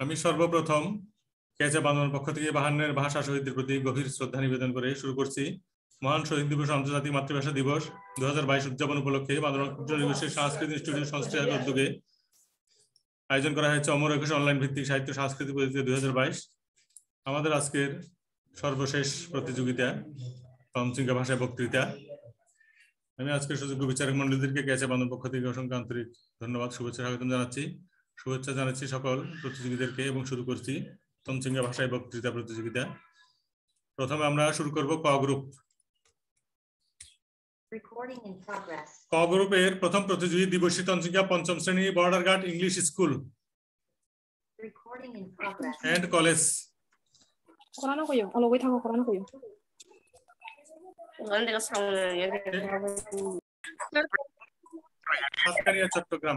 আমি সর্বপ্রথম কেচে বাংলার পক্ষ থেকে বাহান্নের ভাষা শহীদদের প্রতি গভীর শ্রদ্ধা নিবেদন করে শুরু করছি। মহান শহীদ দিবস আন্তর্জাতিক মাতৃভাষা দিবস দু হাজার বাইশ উদযাপন উপলক্ষে বাংলা পরিবেশের সাংস্কৃতিক ইনস্টিটিউট সংস্থার উদ্যোগে আয়োজন করা হয়েছে অমর একুশ অনলাইন ভিত্তিক সাহিত্য সাংস্কৃতিক প্রতিযোগিতা দুই হাজার বাইশ। আমাদের আজকের সর্বশেষ প্রতিযোগিতা পঞ্চিকা ভাষায় বক্তৃতা। আমি আজকের সুযোগ্য বিচারক মন্ডলীদেরকে গেছে বান্ধব পক্ষ থেকে অসংখ্য আন্তরিক ধন্যবাদ, শুভেচ্ছা, স্বাগতম জানাচ্ছি। শুভেচ্ছা জানাচ্ছি সকল প্রতিযোগীদেরকে এবং শুরু করছি তঞ্চিঙ্গা ভাষায় বক্তৃতা প্রতিযোগিতা। প্রথমে আমরা শুরু করব ক গ্রুপ. ক গ্রুপের প্রথম প্রতিযোগী দিবসী তঞ্চিঙ্গা পঞ্চম শ্রেণি border guard English school. And college 걸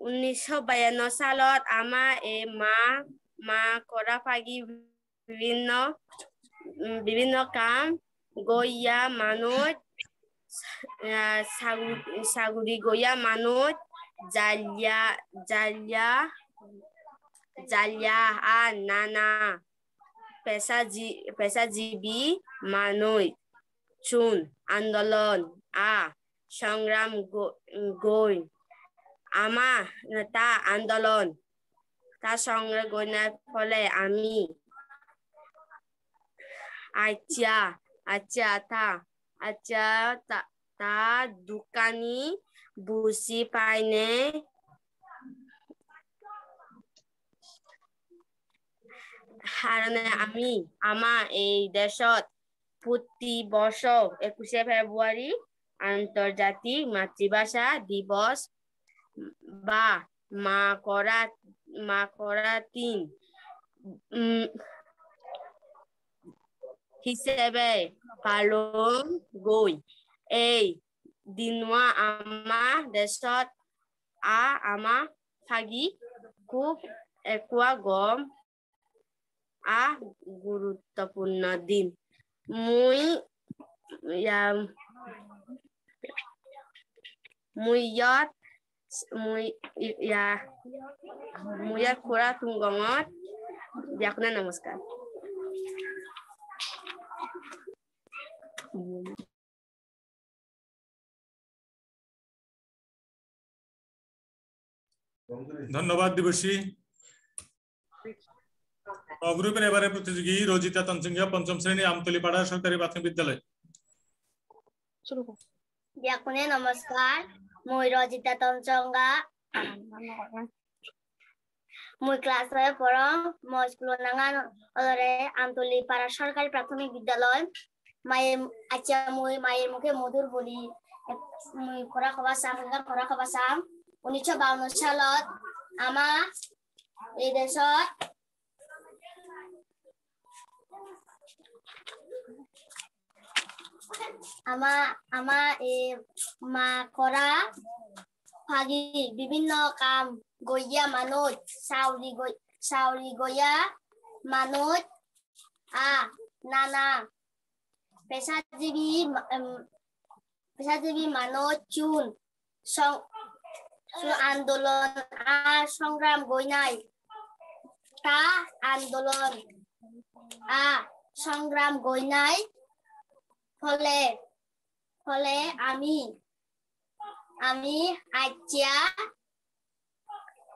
উনৈছশ বাৱন্ন চালত আমাৰ এই মা মা কৰা পাগি বিভিন্ন বিভিন্ন কাম গৈয়া মানুহ ছাগল- ছাগলী মানুহ জালিয়া জালিয়া জালিয়া আ, নানা পেশাজী পেশাজীৱী মানুহ চুন, আন্দোলন, আ সংগ্রাম গ- গৈ আমাৰ তা আন্দোলন, তা সংগ্রাম গইনার ফলে আমি আচ্ছা আচ্ছা তা আচ্ছা তা দোকানী বুজি পাইনে। কাৰণে আমি আমাৰ এই দেশত প্ৰতি বছৰ একৈশে ফেব্ৰুৱাৰী আন্তৰ্জাতিক মাতৃভাষা দিৱস বা মা কৰা মা দিন উম, হিচাপে পালন গৈ। এই দিনোৱা আমাৰ দেশত আ আমাৰ থাকি খুব একোৱা গম আ গুৰুত্বপূৰ্ণ দিন। মই মই ইয়াত ইয়া- মই ইয়াত খুৰা তুংগঙত ব্যাকৰণে নমস্কাৰ ধন্যবাদ দিবসী। গ্রুপের এবারে প্রতিযোগী রজিতা তঞ্চিঙ্গা পঞ্চম শ্রেণি আমতলি পাড়া সরকারি প্রাথমিক বিদ্যালয়। 수 মই ৰজিতা তঞ্চংগা মই ক্লাছ ফাইভ পঢ়ো মই স্কুলত নাঙান অলৰে আমতলি পাৰা চৰকাৰী প্ৰাথমিক বিদ্যালয় মায়ে আচ্ছা মই মায়ের মুখে মধুর বলি মই খৰা খবা চাম খৰা খবা চাম উনিশশো বাৱন্ন সালত আমাৰ এই দেশত আমাৰ আমাৰ এই মা কৰা ভাগি বিভিন্ন কাম গৈয়া মানুহ চাউৰি গৈ চাউৰি গৈয়া মানুহ আ নানা পেশাজীৱী মা- উম, পেশাজীৱী মানুহ চুন সং- চুন আন্দোলন আর সংগ্রাম গইনাই তা আন্দোলন আ সংগ্রাম গইনাই ফলে ফলে আমি আমি আজ্ঞা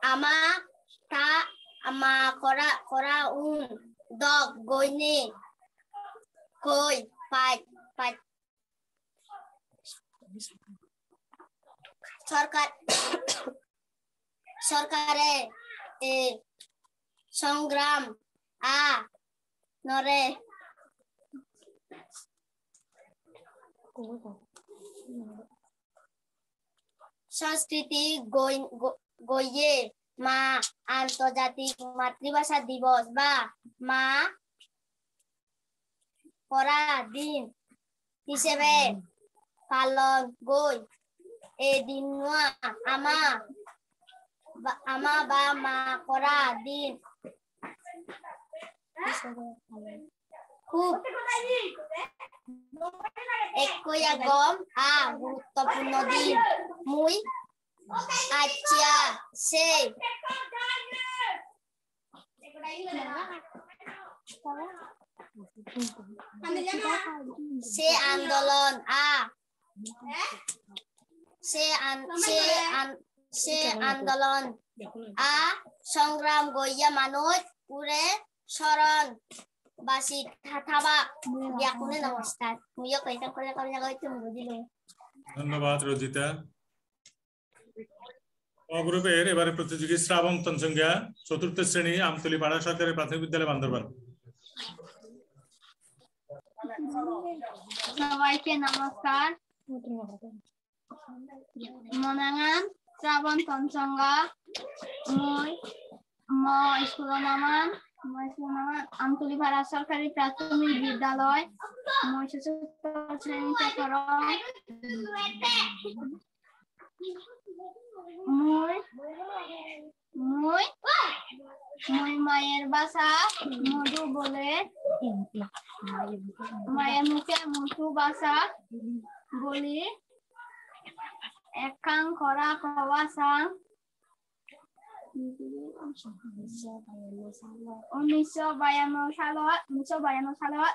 আমা তা, আমা করা করা উন দক গইনে কই পাই পাই। সরকার, সরকারে, এ, সংগ্রাম আ, নরে সংস্কৃতি গইয়ে মা আন্তর্জাতিক মাতৃভাষা দিবস বা মা পড়া দিন হিসেবে পালন গই এই দিন আমা আমা বা মা পড়া দিন খুব একয়া গম আ গুরুত্বপূর্ণ দিন। মুই আচ্ছা সেই সে আন্দোলন আ। সে সে সে আন্দোলন আ। সংগ্রাম গইয়া মানুষ কইতা করে করে কইতে বুঝিলো ধন্যবাদ রজিতা। ক গ্রুপের এবারে প্রতিযোগী শ্রাবণ তনসংজ্ঞা চতুর্থ শ্রেণি আমতলি পাড়া সরকারি প্রাথমিক বিদ্যালয় বান্দরবান। সবাইকে নমস্কার। মনাঙান শ্রাবণ পঞ্চঙ্গা মই মই স্কুল মামান মই স্কুল মামান আমতলি ভাড়া সরকারি প্রাথমিক বিদ্যালয় মায়ের বাসা মধু বলে। মায়ের মুখে মধু বাসা বলি। একাং করা কওয়া সাং উনিশশো বায়ান্ন সালত উনিশশো বায়ান্ন সালত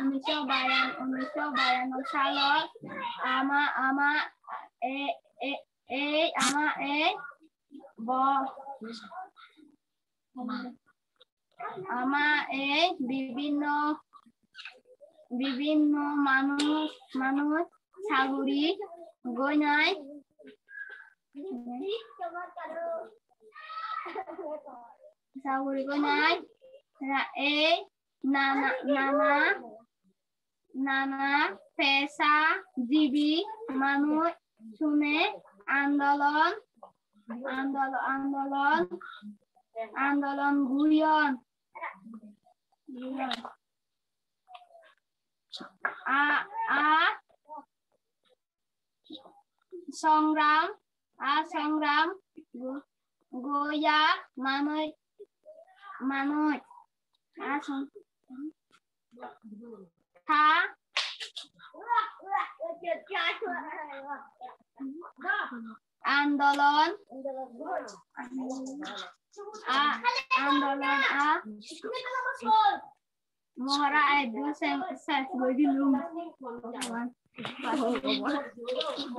উনিশশো বায়ান্ন উনিশশো বায়ান্ন সালত আমা আমা, এ এ এই আমা এই ব। আমা এই বিভিন্ন বিভিন্ন মানুষ মানুষ সাগরি গয়নায়। সাগরি গয়নায়। রা- এই নানা নানা। নানা পেশা জীবী মানুষ শুনে আন্দোলন আন্দোলন আন্দোলন আন্দোলন গুয়ন গুয়ন। আ আ সংগ্রাম আ সংগ্রাম গো- গোয়া মানুষ মানুষ আ সং- থা আন্দোলন আ আন্দোলন আ মহারা একদম শেষ করে দিলুম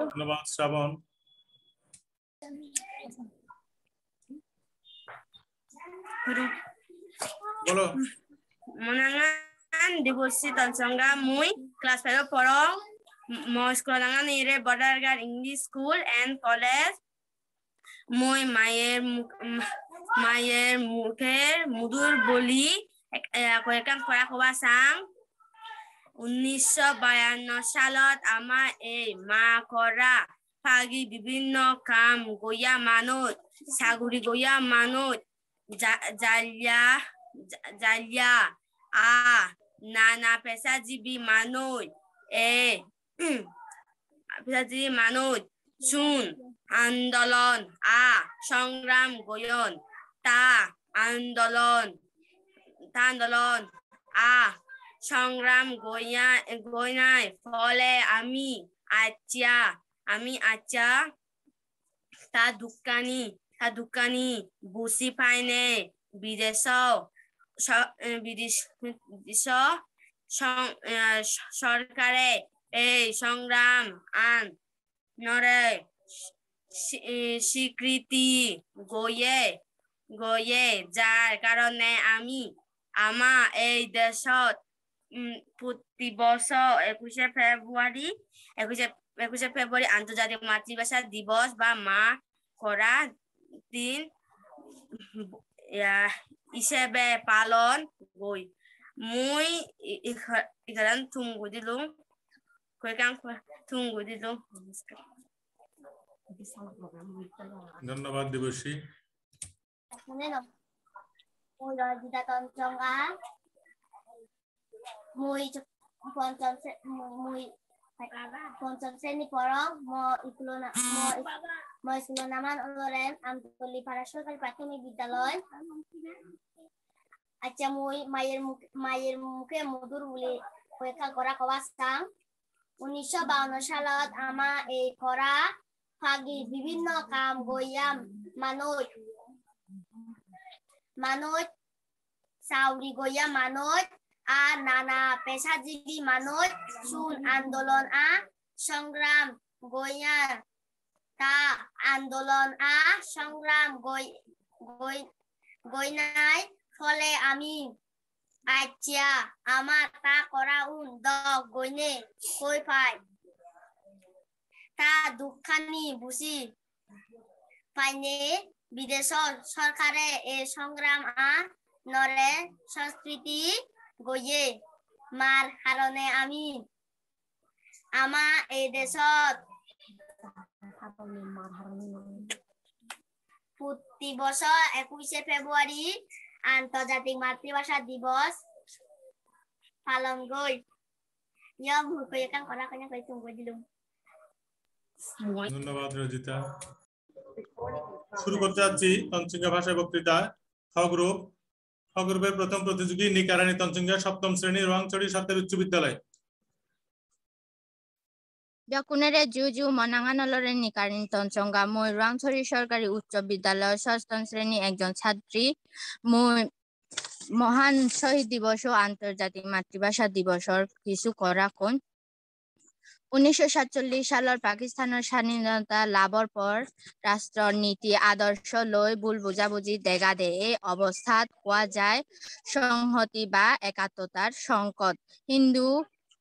ধন্যবাদ শ্রাবণ বলো Monangan dibusi tonsonga mui class 5 porong mo sekolah ire Bordergar English School, and College মই মায়ের মায়ের মুখের মধুর বলি কয়েকখান খরা খোৱা চাং উনৈশশ বায়ান্ন সালত আমাৰ এই মা কৰা ভাগি বিভিন্ন কাম গঞা মানুহ চাগুৰি গঞা মানুহ জা- জালিয়া জালিয়া আ নানা পেশাজীবী মানুহ এ উম, পেশাজীবী মানুহ চুন আন্দোলন আ সংগ্রাম গয়ন তা আন্দোলন তা আন্দোলন আ সংগ্রাম গইয়া গইনায় ফলে আমি আচ্ছা আমি আচ্ছা তা দোকানি তা দোকানি বুঝি পাইনে বিদেশ সরকারে এই সংগ্রাম আন নরে স্বীকৃতি গয়ে গয়ে যাৰ কাৰণে আমি আমাৰ এই দেশত প্রতি বছর একুশে ফেব্রুয়ারি, একুশে একুশে ফেব্রুয়ারি আন্তর্জাতিক মাতৃভাষা দিবস বা মা, খরা দিন হিসেবে পালন গই মুই ইখান থুঙ্গু দিলুম কয়েকান থুঙ্গু দিলুম ধন্যবাদ Debashree Ano no? Muy rajita tonsonga. Muy পঞ্চম শ্রে- মু- মুই পঞ্চম শ্রেণি পড়ো মো ইকুলো নামান অলরেন আমতলি পাড়া সরকারি প্রাথমিক বিদ্যালয় আচ্ছা মুই মায়ের মুখে মায়ের মুখে মধুর বলে পরীক্ষা করা উনিশশো বাউন্ন সালত আমা এই করা ফাগি বিভিন্ন কাম গইয়াম মানুষ মানুষ চাউরি গইয়া মানুষ আর নানা পেশাজীবী মানুষ, চুল আন্দোলন আ, সংগ্রাম গইয়া তা আন্দোলন আ, সংগ্রাম গই গই, গইনাই ফলে আমি আচ্ছা আমার তা করা উন দ গইনে কই পাই। তা দুঃখানি বুঝি পাইনে বিদেশৰ চৰকাৰে এই সংগ্ৰাম আ নৰে সংস্কৃতি গয়ে। মাৰ কাৰণে আমি আমাৰ এই দেশত প্ৰতি বছৰ একৈশে ফেব্ৰুৱাৰী আন্তৰ্জাতিক মাতৃভাষা দিৱস পালন গৈ। ইয় ভুল কৰি কাম কৰা কাৰণে কৈ তুম দিলো ধন্যবাদ রজিতা শুরু করতে যাচ্ছি ভাষায় বক্তৃতা খ গ্রুপ খ গ্রুপের প্রথম প্রতিযোগী নিকারানী তঞ্চিঙ্গা সপ্তম শ্রেণি রোয়াংছড়ি সাতের উচ্চ বিদ্যালয়। ব্যাকুনেৰে জু জু মনাঙানলৰে নিকাৰিন্তন চংগা মই ৰাংছৰি চৰকাৰী উচ্চ বিদ্যালয়ৰ ষষ্ঠম শ্ৰেণী একজন ছাত্ৰী মই মহান শহীদ দিৱস ও আন্তৰ্জাতিক মাতৃভাষা দিৱসৰ কিছু কৰা কোন? উনিশশো সাতচল্লিশ সালৰ পাকিস্তানৰ স্বাধীনতা লাভৰ পৰ ৰাষ্ট্ৰৰ নীতি আদৰ্শ লৈ ভুল বুজাবুজি দেখা দিয়ে এই অৱস্থাত কোৱা যায় সংহতি বা একাত্মতাৰ সংকট। হিন্দু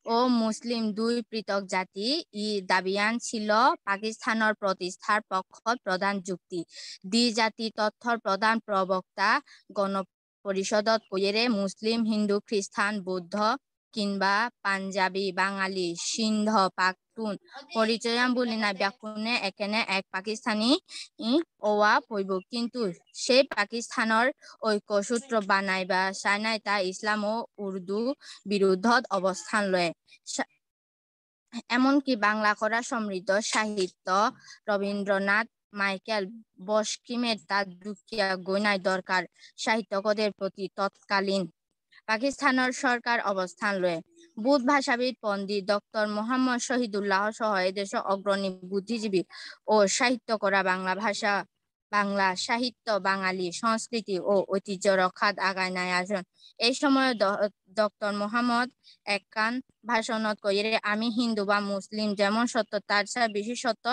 ও মুসলিম দুই পৃথক জাতি, ই দাবিয়ান ছিল পাকিস্তানৰ প্ৰতিষ্ঠাৰ পক্ষত প্ৰধান যুক্তি। দ্বিজাতি তথ্যৰ প্ৰধান প্ৰবক্তা গণ পৰিষদত কৈয়েৰে মুসলিম, হিন্দু খ্ৰীষ্টান বৌদ্ধ কিংবা পাঞ্জাবী, বাঙালি, সিন্ধ, পাখতুন, পরিচয়াম বলি না ব্যাকুণে একেনে এক পাকিস্তানী ওয়া পইব কিন্তু সেই পাকিস্তানৰ ঐক্যসূত্ৰ বানাই বা চাইনাই তা ইছলাম ও উর্দু বিৰুদ্ধত অৱস্থান লয়। এমনকি বাংলা করা সমৃদ্ধ সাহিত্য রবীন্দ্রনাথ মাইকেল বস্কিমের তার দুঃখিয়া গইনাই দরকার সাহিত্যকদের প্রতি তৎকালীন পাকিস্তানের সরকার অবস্থান লয়। বুধ ভাষাবিদ পণ্ডিত ডক্টর মোহাম্মদ শহীদুল্লাহ সহ এদেশের অগ্রণী বুদ্ধিজীবী ও সাহিত্যকরা বাংলা ভাষা, বাংলা সাহিত্য, বাঙালি সংস্কৃতি ও ঐতিহ্য রক্ষাত আগায় নাই আসন। এই সময় ডক্টর মোহাম্মদ একান ভাষণত কইরে, আমি হিন্দু বা মুসলিম, যেমন সত্য, তার চেয়ে বেশি সত্য,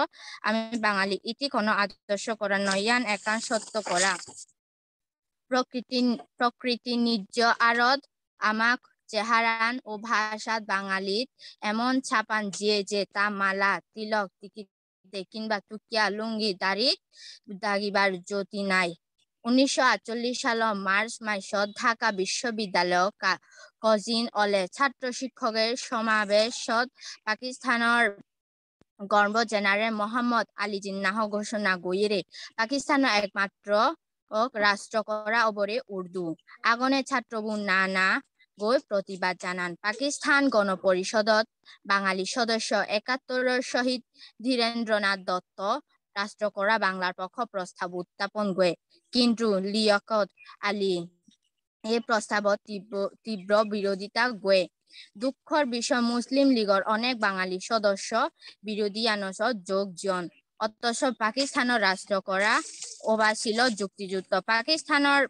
আমি বাঙালি, ইতি কোনো আদর্শ করা নয়। ইয়ান একান সত্য করা। প্রকৃতি প্রকৃতি নিজ আরত আমাক, চেহারান ও ভাষাত বাঙালিত। এমন ছাপান যে যে তা মালা, তিলক টিকিতে কিংবা টুকিয়া, লুঙ্গি, দাড়িত দাগিবার জ্যোতি নাই। উনিশশো আটচল্লিশ সালৰ মাৰ্চ মাসত ঢাকা বিশ্ববিদ্যালয় কজিন অলে ছাত্ৰ শিক্ষকের সমাবেশত পাকিস্তানৰ গর্ব জেনারেল মোহাম্মদ আলী জিন্নাহ ঘোষণা গইরে পাকিস্তানের একমাত্র রাষ্ট্র করা অবরে উর্দু। আগনে ছাত্রবু না না গৈ প্রতিবাদ জানান পাকিস্তান গণপরিষদত। বাঙালি সদস্য একাত্তরের শহীদ ধীরেন্দ্রনাথ দত্ত রাষ্ট্র করা বাংলার পক্ষ প্রস্তাব উত্থাপন গয়ে। কিন্তু লিয়কত আলী এই প্রস্তাবত তীব্র বিরোধিতা গয়ে। দুঃখৰ বিষয় মুসলিম লীগৰ অনেক বাঙালি সদস্য বিৰোধী আনছত যোগ জন অথচ পাকিস্তানৰ ৰাষ্ট্ৰ কৰা অবা ছিল যুক্তিযুক্ত। পাকিস্তানৰ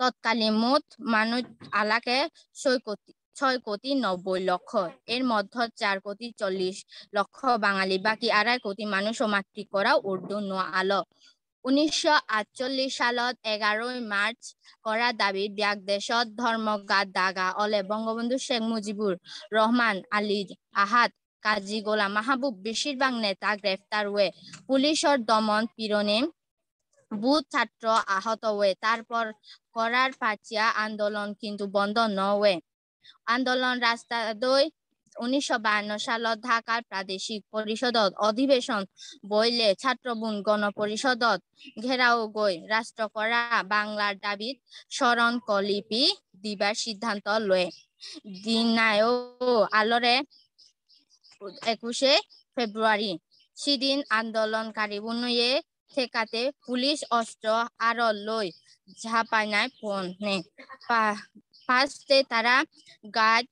তৎকালীন মুঠ মানুষ আলাকে ছয় কোটি ছয় কোটি নব্বই লক্ষ এর মধ্যে চার কোটি চল্লিশ লক্ষ বাঙালি, বাকি আড়াই কোটি মানুষ মাতৃ করা উর্দু নোয়া আলো উনিশশো আটচল্লিশ সালত এগারোই মার্চ করা দাবি ব্যাগ দেশত ধর্মঘাত দাগা অলে। বঙ্গবন্ধু শেখ মুজিবুর রহমান আলী আহাদ কাজী গোলাম মাহবুব বেশিরভাগ নেতা গ্রেফতার হয়ে পুলিশের দমন পীড়নে বুথ ছাত্র আহত হয়ে, তারপর করার পাচিয়া আন্দোলন কিন্তু বন্ধ নয় আন্দোলন রাস্তা দই উনিশশো বায়ান্ন সালত ঢাকার প্রাদেশিক পরিষদত অধিবেশন বইলে ছাত্রবুন গণপরিষদত ঘেরাও গই রাষ্ট্র করা বাংলার দাবিত স্মরণ কলিপি দিবার সিদ্ধান্ত লয়। দিনায় আলোরে একুশে ফেব্রুয়ারি। সেদিন আন্দোলনকারী উন্নয়ে ঠেকাতে পুলিশ অস্ত্র আরও লই ঝাপানায় পনে ফার্স্টে তারা গাছ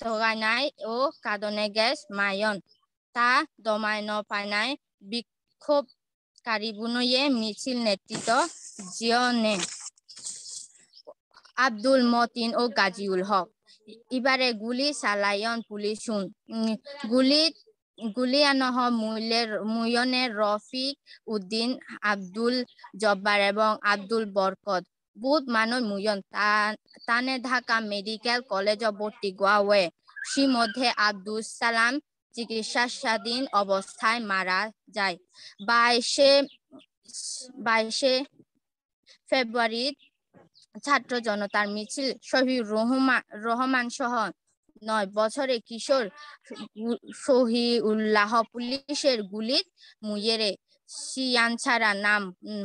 থগানায় ও কাদনে গ্যাস মায়ন। তা দমায় ন পানায় বিক্ষোভকারী বুনয়ে মিছিল নেতৃত্ব জিয়নে আব্দুল মতিন ও গাজিউল হক। এবারে গুলি চালায়ন পুলিশ গুলি গুলিয়ানহ মুইলের মুয়নের রফিক উদ্দিন, আব্দুল জব্বার এবং আব্দুল বরকত বুধ মানব মুয়ন। তানে ঢাকা মেডিকেল কলেজ ভর্তি গোয়াওয়ে সে মধ্যে আব্দুল সালাম চিকিৎসাধীন অবস্থায় মারা যায়। বাইশে বাইশে ফেব্রুয়ারি ছাত্র জনতার মিছিল শহীদ রহমান রহমান সহ নয় বছরে কিশোর শহীউল্লাহ পুলিশের গুলিত মুয়েরে সিয়ান ছাড়া নাম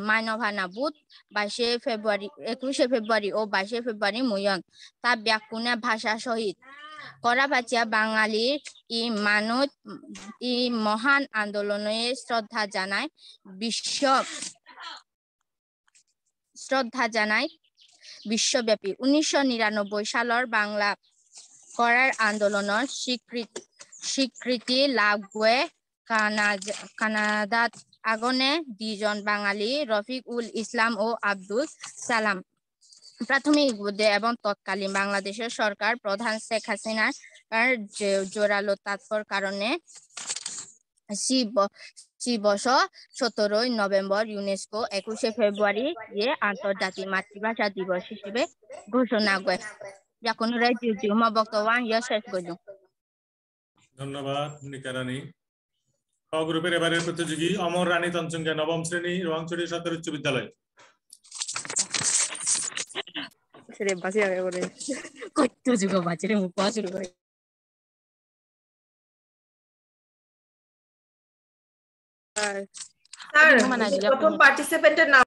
মাইনভানা বুথ বাইশে ফেব্রুয়ারি, একুশে ফেব্রুয়ারি ও বাইশে ফেব্রুয়ারি মুয়ন তা ব্যাকুণা ভাষা সহিত করাবাচিয়া বাঙালির ই মানত ই মহান আন্দোলনে শ্রদ্ধা জানায়, বিশ্ব শ্রদ্ধা জানায় বিশ্বব্যাপী। উনিশশো নিরানব্বই সালের বাংলা করার আন্দোলনের স্বীকৃতি স্বীকৃতি লাভ করে কানাডাত আগনে দুজন বাঙালি রফিক উল ইসলাম ও আব্দুল সালাম। প্রাথমিক বুদ্ধে এবং তৎকালীন বাংলাদেশের সরকার প্রধান শেখ হাসিনার জোরালো তাৎপর কারণে শিবস সতেরোই নভেম্বর ইউনেস্কো একুশে ফেব্রুয়ারি এ আন্তর্জাতিক মাতৃভাষা দিবস হিসেবে ঘোষণা করে। যখন বক্তব্য ইয়ে শেষ করলাম ধন্যবাদ নিকা রানী। ক গ্রুপের এবারের প্রতিযোগী অমর রানী তঞ্চঙ্গা নবম শ্রেণি রোহাংছড়ি সরকারি উচ্চ বিদ্যালয়। সেরে বাসি আগে করে কত যুগ বাচ্চারে মুখ শুরু করে। স্যার প্রথম পার্টিসিপেন্টের নাম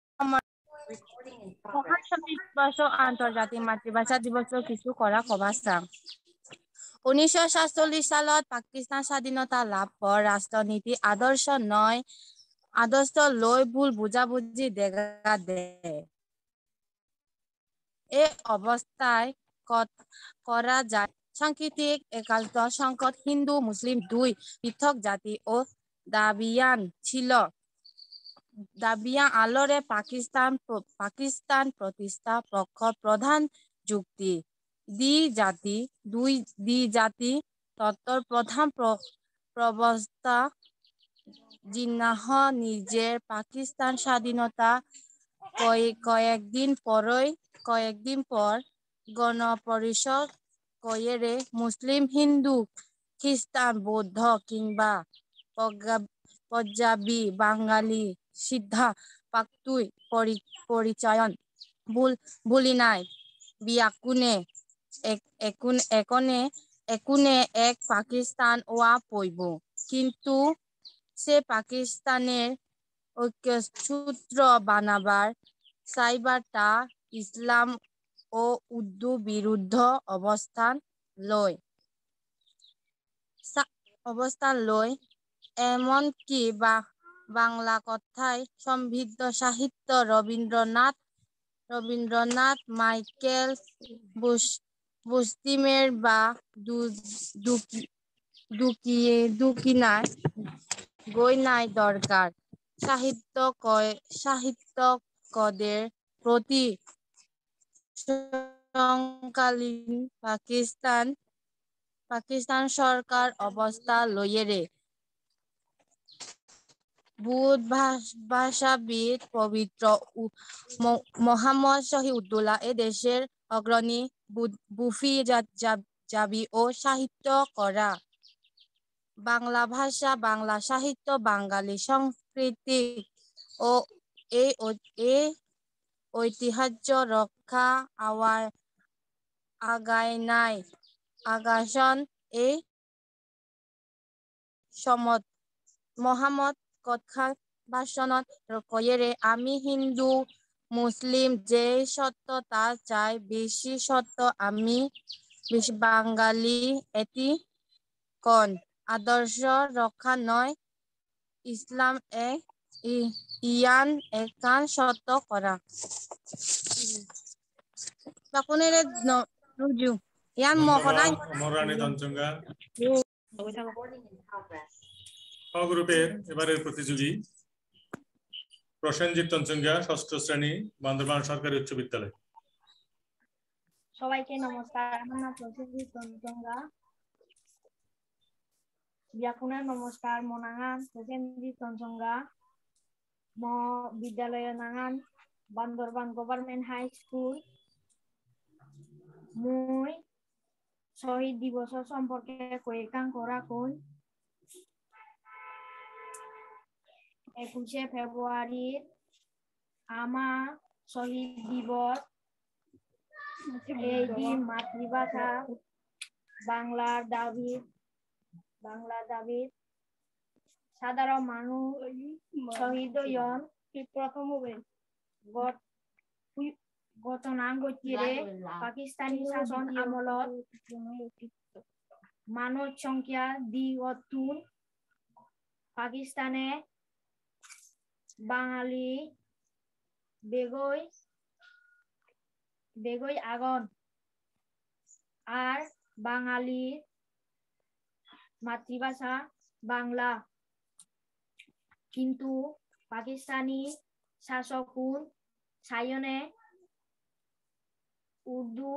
Recording in মহান progress. শহীদ দিবস ও আন্তর্জাতিক মাতৃভাষা দিবস কিছু করা কবাসা উনিশশো সাতচল্লিশ সালত পাকিস্তান স্বাধীনতা লাভ পর রাষ্ট্রনীতি আদর্শ নয় আদর্শ লৈ ভুল বুঝাবুঝি দেখা দেয় এ অবস্থায় ক- করা যায়? সাংস্কৃতিক একান্ত সংকট হিন্দু মুসলিম দুই পৃথক জাতি ও দাবিয়ান ছিল। দাবিয়া আলোরে পাকিস্তান পাকিস্তান প্রতিষ্ঠা পক্ষ প্রধান যুক্তি। দ্বি জাতি, দুই দ্বি জাতি তত্ত্বর প্রধান প্র- প্রবক্তা জিন্নাহ নিজের পাকিস্তান স্বাধীনতা কয়েক কয়েকদিন পরই, কয়েকদিন পর গণপরিষদ কয়েরে মুসলিম, হিন্দু, খ্রিস্টান, বৌদ্ধ কিংবা পঞ্জাবি, বাঙালি, সিদ্ধা, পাক্তুই, পরি, পরিচয়ন। ভুল, ভুলি নাই। বিয়াকুনে একুন, একনে, একুনে এক পাকিস্তান ওয়া পইব। কিন্তু সে পাকিস্তানের ঐক্যসূত্র বানাবার সাইবারটা ইসলাম ও উর্দু বিরুদ্ধ অবস্থান লয়। অবস্থান লয়। এমনকি বা, বাংলা কথায় সমৃদ্ধ সাহিত্য রবীন্দ্রনাথ রবীন্দ্রনাথ, মাইকেল বুস্তিমের বা দুকিয়ে, দুকিনায় গয়নাই দরকার। সাহিত্য কয়, সাহিত্য কদের প্রতি পাকিস্তান পাকিস্তান সরকার অবস্থা লইয়েরে ভাষ- ভাষাবিদ পবিত্র মোহাম্মদ শহীদুল্লাহ এ দেশের অগ্রণী বুফি জাবি ও সাহিত্য করা। বাংলা ভাষা, বাংলা সাহিত্য, বাঙালি সংস্কৃতি ও এই ঐতিহ্য রক্ষা আওয়ার আগায় নাই আগাসন এই সমত মহামত কথা ভাষণত কয়েরে আমি হিন্দু মুসলিম যে সত্য তা চাই বেশি সত্য আমি বেশি বাঙালি এটি কন। আদর্শ রক্ষা নয় ইসলাম এ ইয়ান একান সত্য করা তখনের রুজু ইয়ান মহরা মহারানী তঞ্চঙ্গা Recording in progress. খ গ্রুপের এবারের প্রতিযোগী প্রসেনজিৎ তঞ্চঙ্গা ষষ্ঠ শ্রেণি, বান্দরবান সরকারি উচ্চ বিদ্যালয়। সবাইকে নমস্কার, আমার নাম প্রসেনজিৎ তঞ্চঙ্গা ব্যাকুণা নমস্কার, মনাঙান, প্রসেনজিৎ তঞ্চঙ্গা ম বিদ্যালয় নাঙান, বান্দরবান গভর্নমেন্ট হাই স্কুল, মই শহীদ দিবস সম্পর্কে কয়েকান করা কোন একুশে ফেব্রুয়ারির আমার শহীদ দিবস। এই দিন মাতৃভাষা, বাংলার দাবি বাংলা দাবি। সাধারণ মানুষ শহীদ প্রথম ঘটনা ঘটিয়ে পাকিস্তানি শাসন আমলত মানব সংখ্যা দ্বিগুণ পাকিস্তানে বাঙালি বেগই বেগই আগন। আর বাঙালির মাতৃভাষা বাংলা। কিন্তু পাকিস্তানি শাসকুন সায়নে উর্দু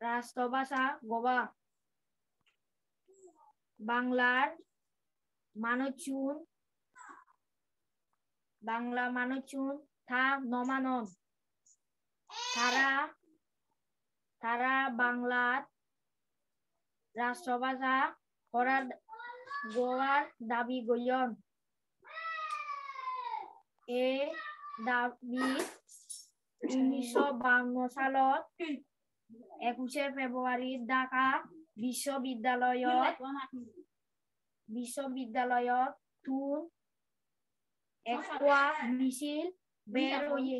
রাষ্ট্রভাষা গোবা। বাংলার মানুষুন বাংলা মানুষুন থা নমানন তারা তারা বাংলার রাষ্ট্রভাষা করার গোয়ার দাবি গইয়ন এ দাবি উনিশশো বান্ন সালত একুশে ফেব্রুয়ারি ঢাকা বিশ্ববিদ্যালয়ত বিশ্ববিদ্যালয়ত তুন একটা মিছিল বের হয়ে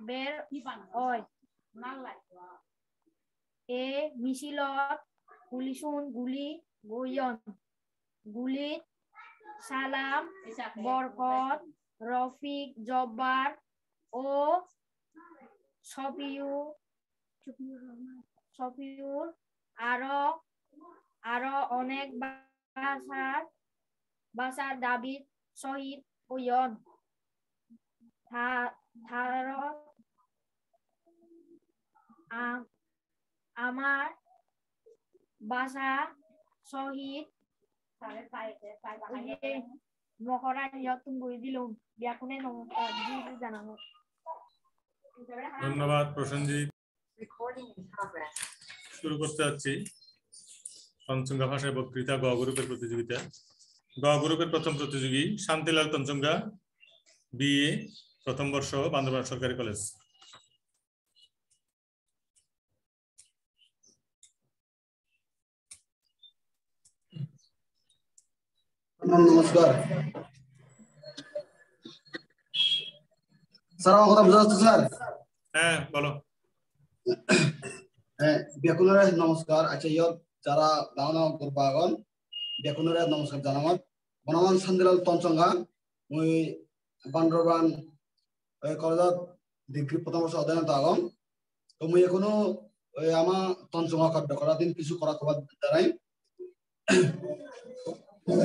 বের হয় এ মিছিলত পুলিশুন গুলি গইয়ন সালাম বরকত রফিক জব্বার ও সফিউ সফিউর আরও আরও অনেক ভাষার ভাষার দাবি শহীদ হইয়ন ভারত আ- আমার ভাষা শহীদ মকরা নিয়তন করে দিলাম ব্যাকুণে নমস্কার জানানো ধন্যবাদ প্রসেনজিৎ। Recording in progress. শুরু করতে যাচ্ছি। তঞ্চঙ্গা ভাষায় বক্তৃতা গ গ্রুপের প্রতিযোগিতা। গ গ্রুপের প্রথম প্রতিযোগী শান্তিলাল তঞ্চঙ্গা বিএ প্রথম বর্ষ বান্দরবান সরকারি কলেজ। নমস্কার। স্যার আমার কথা বোঝা যাচ্ছে স্যার? হ্যাঁ বলো। হ্যাঁ নমস্কার। আচ্ছা যারা দাওনা করবা ব্যাকুণরে নমস্কার জানামাত বনমান শান্তিলাল তঞ্চঙ্গা মুই বান্দরবান কলেজত ডিগ্রি প্রথম বর্ষ অধ্যয়নত আগম। তো মুই এখনও আমার তঞ্চঙ্গা খাদ্য করা দিন কিছু করা খবর দ্বারাই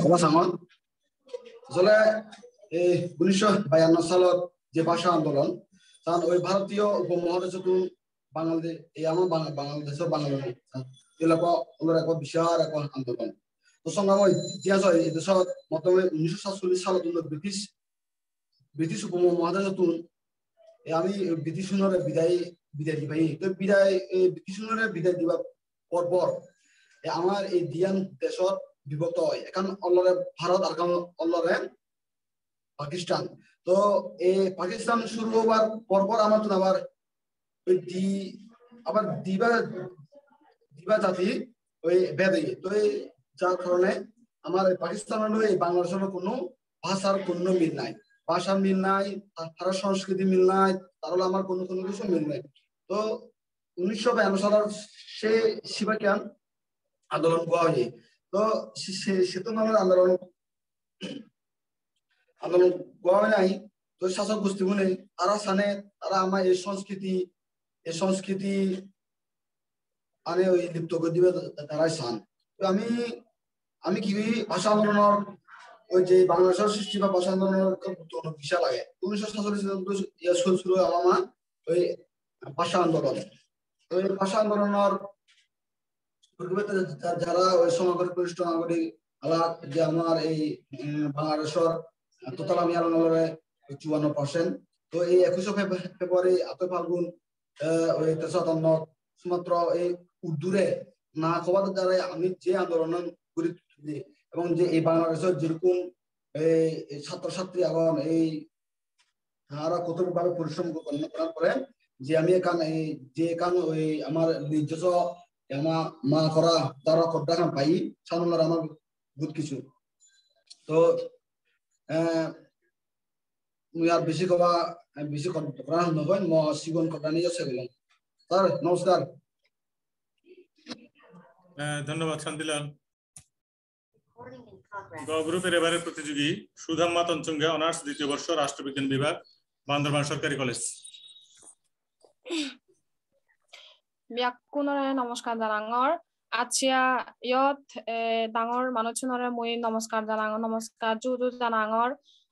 খবর সামত আসলে এই উনিশশো বায়ান্ন সালত যে ভাষা আন্দোলন কারণ ওই ভারতীয় উপমহাদেশ বাংলাদেশ এই আমার বাংলাদেশের এক বিশাল এক আন্দোলন। তো সংগ্রাম ইতিহাস এই দেশত মতমে উনিশশো সাতচল্লিশ সালত ব্রিটিশ ব্রিটিশ উপমহাদেশতুন আমি ব্রিটিশ সুনরে বিদায় বিদায় দিবাই। তো বিদায় ব্রিটিশ সুনরে বিদায় দিবা পর আমার এই দিয়ান দেশত বিভক্ত হয়। এখন অল্লরে ভারত আর অল্লরে পাকিস্তান। তো এই পাকিস্তান শুরু হবার পরপর আমার তো আবার ওই দি, আবার দিবা দিবা জাতি ওই বেদে। তো এই যার কারণে আমার পাকিস্তানের এই বাংলাদেশের কোনো ভাষার কোনো মিল নাই। ভাষার মিল নাই, তার সংস্কৃতি মিল নাই, তার আমার কোনো কোনো কিছু মিল নাই। তো উনিশশো বায়ান্ন সালের সে আন্দোলন তো সেতু নামের আন্দোলন আন্দোলন নাই। তো শাসক গোষ্ঠী গুনে তারা সানে তারা আমার এই সংস্কৃতি এই সংস্কৃতি আনে ওই লিপ্ত করে দিবে তারাই সান তো আমি আমি কি ভাষা আন্দোলনের ওই যে বাংলাদেশের সৃষ্টি বা ভাষা আন্দোলনের বিশাল লাগে। উনিশশো সাতচল্লিশ শুরু আমার ওই ভাষা আন্দোলন এই ভাষা আন্দোলনের যারা ওই সমাগত বরিষ্ঠ নাগরিক যে আমার এই বাংলাদেশের টোটাল আমি আলোচনারে চুয়ান্ন পার্সেন্ট তো এই একুশে ফেব্রুয়ারি আতই ফাল্গুন ওই তেসরা শুধুমাত্র এই উর্দুরে না খবর দ্বারা আমি যে আন্দোলন এবং যে এই বাংলাদেশের যেরকম, এই ছাত্রছাত্রী এখন এই তারা কতভাবে পরিশ্রম পরে যে আমি এখান, এই, যে এখান, ওই আমার নিজস্ব আমার মা করা, তারা পাই সানুলার আমার বহুত কিছু। তো আর বেশি কবা, বেশি করা নহয় জীবন কটা নিয়ে আছে গেলাম। স্যার, নমস্কার। ধন্যবাদ, শান্তিলাল. গ গ্রুপের এবারের প্রতিযোগী সুধাম্মা তঞ্চঙ্গা অনার্স দ্বিতীয় বর্ষ রাষ্ট্রবিজ্ঞান বিভাগ বান্দরবান সরকারি কলেজ জানাঙৰ আছিয়া ইয়ত এ ডাঙৰ মানুহজনৰে মই নমস্কাৰ জানাঙৰ নমস্কাৰ জুজু জানাঙৰ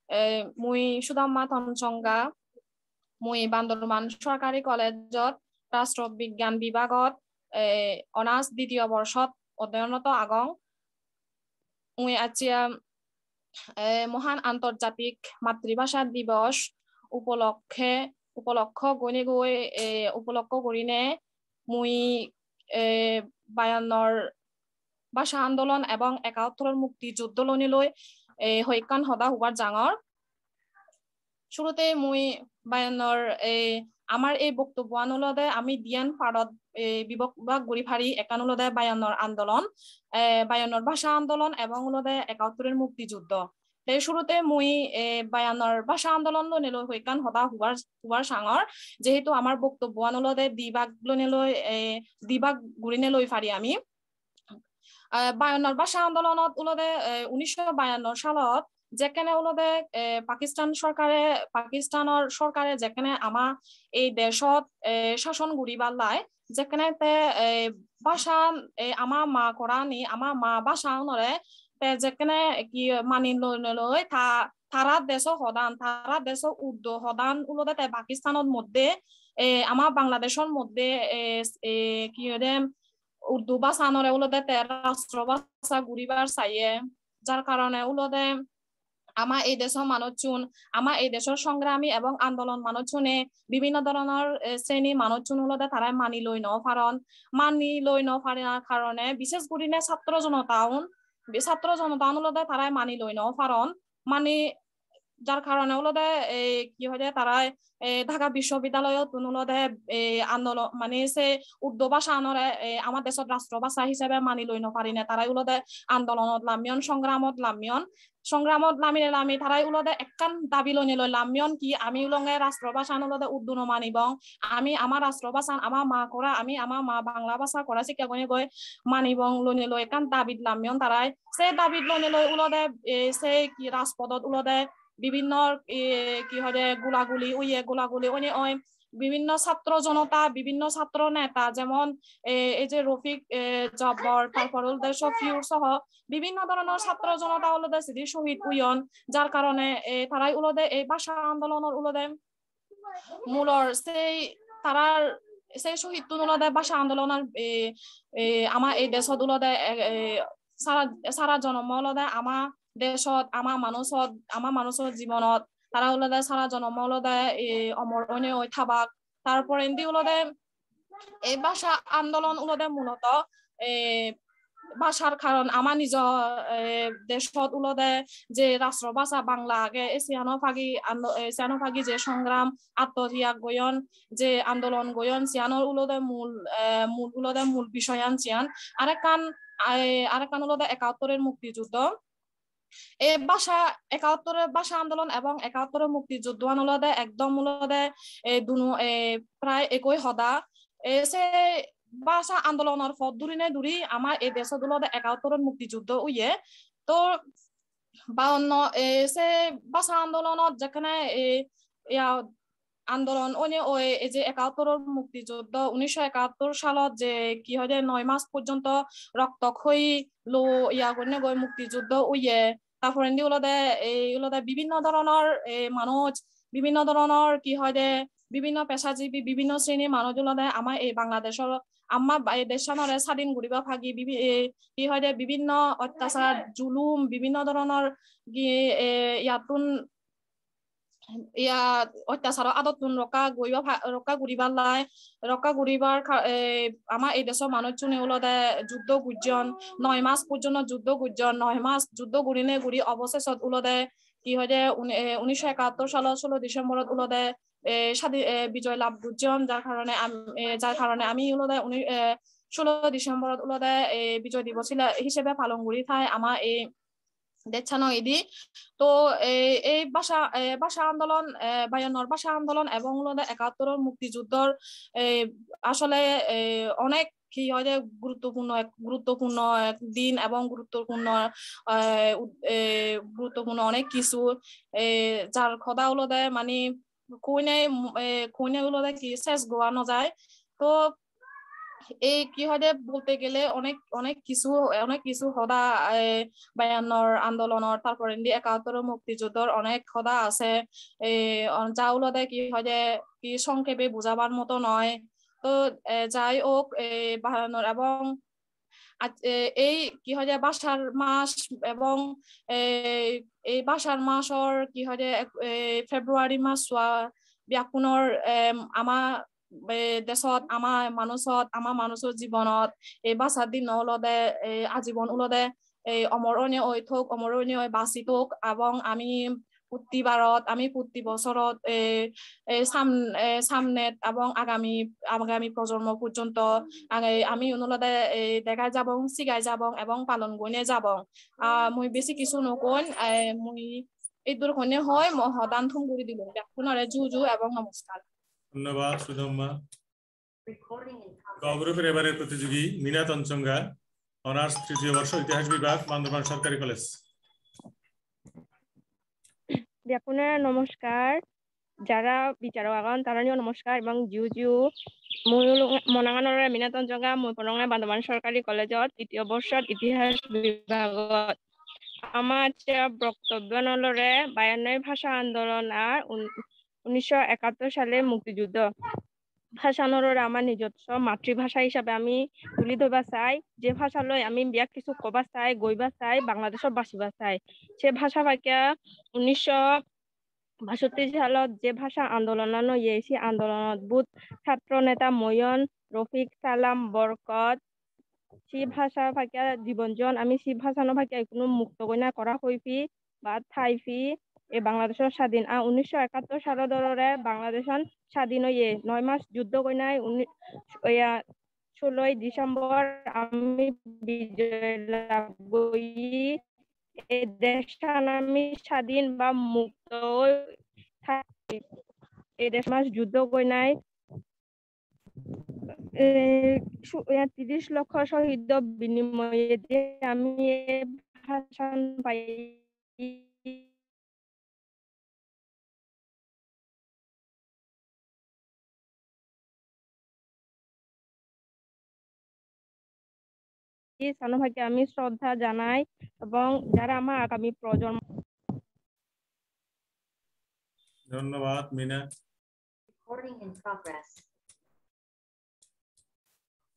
এ মই সুদাম্মা তঞ্চংগা মই বান্দৰবান চৰকাৰী কলেজত ৰাষ্ট্ৰবিজ্ঞান বিভাগত অনাৰ্ছ দ্বিতীয় বৰ্ষত অধ্যয়নত আগং মই আছিয়া, এ, মহান আন্তৰ্জাতিক মাতৃভাষা দিৱস উপলক্ষে, উপলক্ষ গণি গৈ উপলক্ষ কৰিনে মুই, এ, বায়ান্নৰ ভাষা আন্দোলন এবং একাত্তরের মুক্তিযুদ্ধলনিলৈ এ, হৈকান সদা হুবার জাঙর শুরুতে মুই বায়ান্নৰ এই আমার এই বক্তব্য আনুলদে আমি দিয়ান পারত বিভাগ গুড়ি ফাড়ি একানুলদে বায়ান্নৰ আন্দোলন, এ বায়ান্নৰ ভাষা আন্দোলন এবং উলদে একাত্তরের মুক্তিযুদ্ধ। শুরুতে মুই, এ ভাষা আন্দোলন লনিলৈ হৈকান সদা হুবার হুবার সাঙর যেহেতু আমার বক্তব্য আনুলদে দিবাগ এ, দিবাগ গুড়িনে লৈ ফারি আমি। বায়ান্নৰ ভাষা আন্দোলনত উলদে উনিশশো বায়ান্ন সালত যেখানে উলদে এ, পাকিস্তান সরকারে, পাকিস্তানের সরকারে যেখানে আমা এই দেশত শাসন গুড়ি বাল্লাই যেখানে তে, এ, ভাষা, এ, আমা মা করানি আমা মা ভাষা নরে তে যেখানে কি মানি লৈ থা তারা দেশ সদান তারা দেশ উর্দু সদান উলদে তে পাকিস্তানের মধ্যে আমার বাংলাদেশের মধ্যে কি উর্দু ভাষা নরে উলদে তে রাষ্ট্র ভাষা ঘুরিবার চাইয়ে যার কারণে উলদে আমার এই দেশের মানুষজন আমার এই দেশের সংগ্রামী এবং আন্দোলন মানুষজনে বিভিন্ন ধরনের শ্রেণি মানুষজন হলতে তারা মানি লই ন পারন মানি লই ন কাৰণে কারণে বিশেষ করে ছাত্র জনতাউন ছাত্র জনতাউন হলতে তারা মানি লই ন পারন মানি যার কারণে উলদে এই কি হয় তারা ঢাকা বিশ্ববিদ্যালয়ত উলদে এই আন্দোলন মানে সে উর্দু ভাষা আনরে আমার দেশত রাষ্ট্র ভাষা হিসেবে মানি লই নপারি না তারাই উলদে আন্দোলনত লামিয়ন সংগ্রামত লামিয়ন। সংগ্রামত লামিনে লামি তারাই উলদে একখান দাবি লনি লই লামিয়ন কি, আমি উলঙ্গে রাষ্ট্র ভাষা উলদে উর্দু নমানিব আমি আমার রাষ্ট্র ভাষা আমার মা করা আমি আমার মা বাংলা ভাষা করা শিক্ষা গনে গৈ মানিব লনি লই একখান দাবিত লামিয়ন তারাই সে দাবিত লনি লই উলদে সে কি রাজপদত উলদে বিভিন্ন কি হয় গোলাগুলি, উইয়ে, গোলাগুলি ওই ওই বিভিন্ন ছাত্র জনতা, বিভিন্ন ছাত্র নেতা, যেমন এই যে রফিক জব্বর, তারপর সহ বিভিন্ন ধরনের ছাত্র জনতা উলদে সিদি শহীদ উয়ন যার কারণে তারাই উলদে এই ভাষা আন্দোলনের উলদে মূলর সেই তারার, সেই শহীদ উলদে ভাষা আন্দোলনের আমার এই দেশত উলদে সারা সারা জনম হলদে আমাৰ দেশত, আমাৰ মানুহত, আমাৰ মানুহৰ জীৱনত তারা হলদে সারা জনম হলদে এই অমরণীয় হৈ থাবাক। তারপরে এন্দি হলদে এই ভাষা আন্দোলন উলদে মূলত ভাষার কারণ আমার নিজ দেশত উলদে যে রাষ্ট্র ভাষা বাংলা, আগে এসিয়ানো ফাগি এসিয়ানো ফাগি যে সংগ্রাম আত্মত্যাগ, গয়ন, যে আন্দোলন, গয়ন সিয়ানোর উলদে মূল মূল উলদে মূল বিষয়ান চিয়ান সিয়ান আরেকান আরেকান উলদে একাত্তরের মুক্তিযুদ্ধ। এই ভাষা একাত্তরের ভাষা আন্দোলন এবং একাত্তরের মুক্তিযুদ্ধ একদম মূলদে, এ দুনো প্রায় একই হদা। সে ভাষা আন্দোলনের পথ দূরি নে দূরি আমার এই দেশত দুলদে একাত্তরের মুক্তিযুদ্ধ উইয়ে। তো বাউন্ন সে ভাষা আন্দোলনত যেখানে ইয়া আন্দোলন অনে ওই এই যে একাত্তরের মুক্তিযুদ্ধ, উনিশশো একাত্তর সালত যে কি হয় যে নয় মাস পর্যন্ত রক্তক্ষয়ী লো ইয়া গণ্য গৈ মুক্তিযুদ্ধ উইয়ে। তারপরে এই ওলদে বিভিন্ন ধরনের মানুষ, বিভিন্ন ধরনের কি হয় দে বিভিন্ন পেশাজীবী, বিভিন্ন শ্রেণির মানুষ ওলদে আমার এই বাংলাদেশের আমার এই দেশখনরে স্বাধীন ঘুরিব ভাগি কি হয় দে বিভিন্ন অত্যাচার, জুলুম, বিভিন্ন ধরনের ইয়াতুন ইয়া অত্যাচাৰৰ আদত ৰকা গৰিব ৰকা ঘূৰিবাৰ লাই, ৰকা ঘূৰিবাৰ আমাৰ এই দেশৰ মানুহ চুনে ওলতে যুদ্ধ গুজন নয় মাস পর্যন্ত যুদ্ধ গুজন নয় মাস যুদ্ধ ঘূৰিনে ঘূৰি অৱশেষত ওলতে কি হয় দে উনিশশো একাত্তর সালৰ ষোলো ডিসেম্বরত ওলতে স্বাধীন বিজয় লাভ গুজন যার কারণে যার কারণে আমি ওলতে ষোলো ডিসেম্বরত ওলতে বিজয় দিবস হিসেবে পালন কৰি ঠাই আমাৰ এই দেখছানো ইদি তো এই ভাষা ভাষা আন্দোলন বায়ান্নর ভাষা আন্দোলন এবং একাত্তরের মুক্তিযুদ্ধর আসলে অনেক কি হয় যে গুরুত্বপূর্ণ এক গুরুত্বপূর্ণ এক দিন এবং গুরুত্বপূর্ণ গুরুত্বপূর্ণ অনেক কিছু যার খদা হলো দেয় মানে কইনে কইনে হলো কি শেষ গোয়ানো যায় তো এই কি হয় বলতে গেলে অনেক অনেক কিছু অনেক কিছু সদা বায়ান্নর আন্দোলনের তারপরে একাত্তরের মুক্তিযুদ্ধর অনেক সদা আছে। যা উলদে কি হয় কি সংক্ষেপে বুঝাবার মতো নয়। তো যাই হোক বায়ান্নর এবং এই কি হয় যে বাসার মাস এবং এই বাসার মাসর কি হয় যে ফেব্রুয়ারি মাস ব্যাকুণৰ আমাৰ দেশত আমাৰ মানুহত আমাৰ মানুহৰ জীৱনত এই বাচাৰ দিন ওলদে এই আজীবন ওলদে এই অমৰণীয় হৈ থক অমৰণীয় বাচি থক এবং আমি প্রতিবারত আমি প্রতি বছরত সামনেত এবং আগামী আগামী প্রজন্ম পর্যন্ত আমি অনুলাদে দেখাই যাব শিখাই যাব এবং পালন করে যাব। মই বেশি কিছু নকন মই এই দুর্ঘটনে হয় মহদান থুম করে দিল। পুনরে জু জু এবং নমস্কার ধন্যবাদ সুধম্মা। গ্রুপের এবারের প্রতিযোগী মিনা তঞ্চঙ্গা অনার্স তৃতীয় বর্ষ ইতিহাস বিভাগ বান্দরবান সরকারি কলেজ। আপনারা নমস্কার। যারা বিচারক আগান তারা নমস্কার এবং জিউ জিউ। মিনাতন জগা মোৰ পৰঙা বান্দৰবান চৰকাৰী কলেজত তৃতীয় বৰ্ষত ইতিহাস বিভাগত। আমার বক্তব্য নলরে বায়ান্নয় ভাষা আন্দোলন আর উনিশশো একাত্তর সালে মুক্তিযুদ্ধ। ভাষানোর আমার নিজস্ব মাতৃভাষা হিসাবে আমি তুলি ধরবা চাই। যে ভাষা লই আমি বিয়া কিছু কবা চাই, গইবা চাই বাংলাদেশত বাঁচিবা চাই। সে ভাষা বাক্যা উনিশশো বাষট্টি সালত যে ভাষা আন্দোলন ইয়েছি আন্দোলনত বুধ ছাত্র নেতা ময়ন রফিক সালাম বরকত সি ভাষা ভাষা জীবনজন আমি সি ভাষা ভাষা কোনো মুক্ত কইনা করা হইফি বা থাইফি এ বাংলাদেশের স্বাধীন। আর উনিশশো একাত্তর সালের দরে বাংলাদেশন স্বাধীন হয়ে নয় মাস যুদ্ধ কইনাই ষোলোই ডিসেম্বর আমি বিজয় আমি স্বাধীন বা মুক্ত এই দেশ মাস যুদ্ধ কইনাই তিরিশ লক্ষ শহীদ বিনিময়ে আমি ভাষণ পাই। সানুভাগ্যে আমি শ্রদ্ধা জানাই এবং যারা আমার আগামী প্রজন্ম ধন্যবাদ মিনা।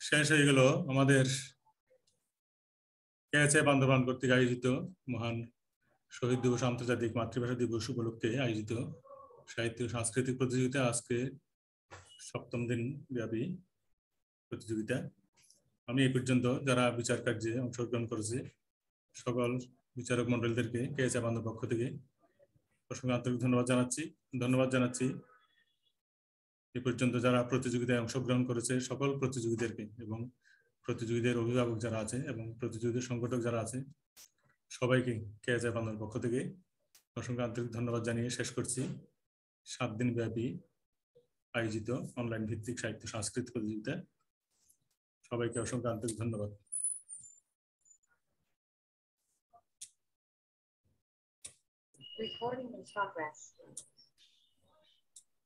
শেষ হয়ে গেল আমাদের কেএসএ বান্দরবান কর্তৃক আয়োজিত মহান শহীদ দিবস আন্তর্জাতিক মাতৃভাষা দিবস উপলক্ষে আয়োজিত সাহিত্য সাংস্কৃতিক প্রতিযোগিতা আজকে সপ্তম দিন ব্যাপী প্রতিযোগিতা। আমি এই পর্যন্ত যারা বিচার কার্যে অংশগ্রহণ করেছে, সকল বিচারক মন্ডলীদেরকে কেএসএ বান্ধব পক্ষ থেকে অসংখ্য আন্তরিক ধন্যবাদ জানাচ্ছি। ধন্যবাদ জানাচ্ছি এ পর্যন্ত যারা প্রতিযোগিতায় অংশগ্রহণ করেছে, সকল প্রতিযোগীদেরকে এবং প্রতিযোগীদের অভিভাবক যারা আছে এবং প্রতিযোগীদের সংগঠক যারা আছে, সবাইকে কেএসএ বান্ধব পক্ষ থেকে অসংখ্য আন্তরিক ধন্যবাদ জানিয়ে শেষ করছি। সাত দিন ব্যাপী আয়োজিত অনলাইন ভিত্তিক সাহিত্য সাংস্কৃতিক প্রতিযোগিতা সবাইকে অসংখ্য আন্তরিক ধন্যবাদ Recording in progress.